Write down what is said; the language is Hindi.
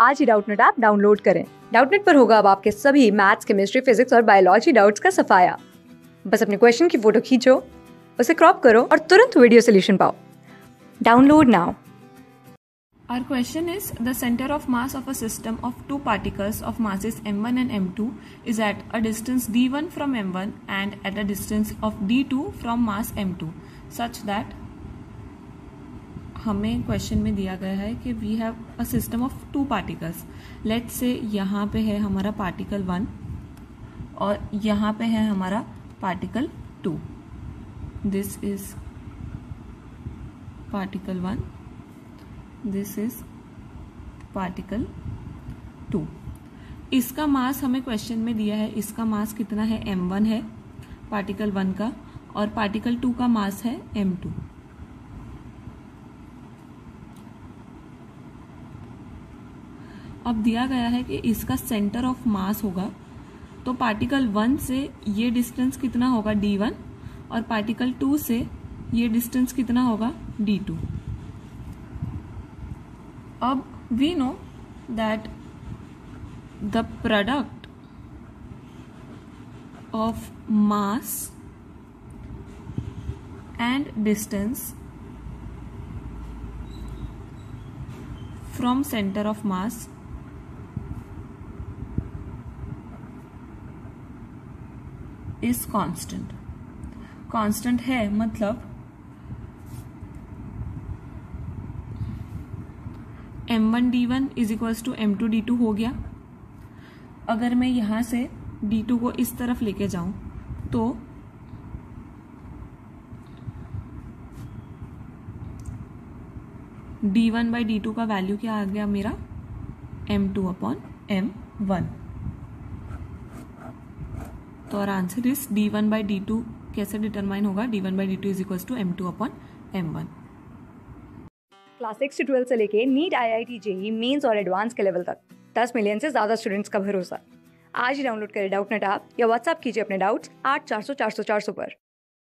आज ही डाउटनेट ऐप डाउनलोड करें डाउटनेट पर होगा अब आपके सभी मैथ्स केमिस्ट्री फिजिक्स और बायोलॉजी डाउट्स का सफाया बस अपने क्वेश्चन की फ़ोटो खींचो उसे क्रॉप करो और तुरंत वीडियो सोल्यूशन पाओ download now Our question is the center of mass of a system of two particles of masses m1 and m2 is at a distance d1 from m1 and at a distance of d2 from mass m2 such that हमें क्वेश्चन में दिया गया है कि we have a system of two particles let से यहाँ पे है हमारा पार्टिकल वन और यहाँ पे है हमारा particle two this is particle one this is particle two इसका मास हमें क्वेश्चन में दिया है, इसका मास कितना है? M1 है पार्टिकल वन का और पार्टिकल टू का मास है m2 अब दिया गया है कि इसका सेंटर ऑफ़ मास होगा। तो पार्टिकल वन से ये डिस्टेंस कितना होगा? डी वन और पार्टिकल टू से ये डिस्टेंस कितना होगा? डी टू अब we know that the product of mass and distance from center of mass is constant constant है मतलब M one D one is equals to M two D two हो गया। अगर मैं यहाँ से डी टू को इस तरफ़ लेके जाऊँ तो D one by D two का वैल्यू क्या आ गया मेरा? M two upon M one तो और answer is D one by D two कैसे डिटरमाइन होगा? D one by D two is equal to M two upon M one class six से ट्वेल्थ से लेके NEET I I T JEE mains और एडवांस के लेवल तक दस मिलियन से ज़्यादा स्टूडेंट्स का भरोसा। आज ही डाउनलोड करें डाउट नेट आप या व्हाट्सअप कीजिए अपने डाउट्स आठ चार सौ चार सौ चार सौ पर।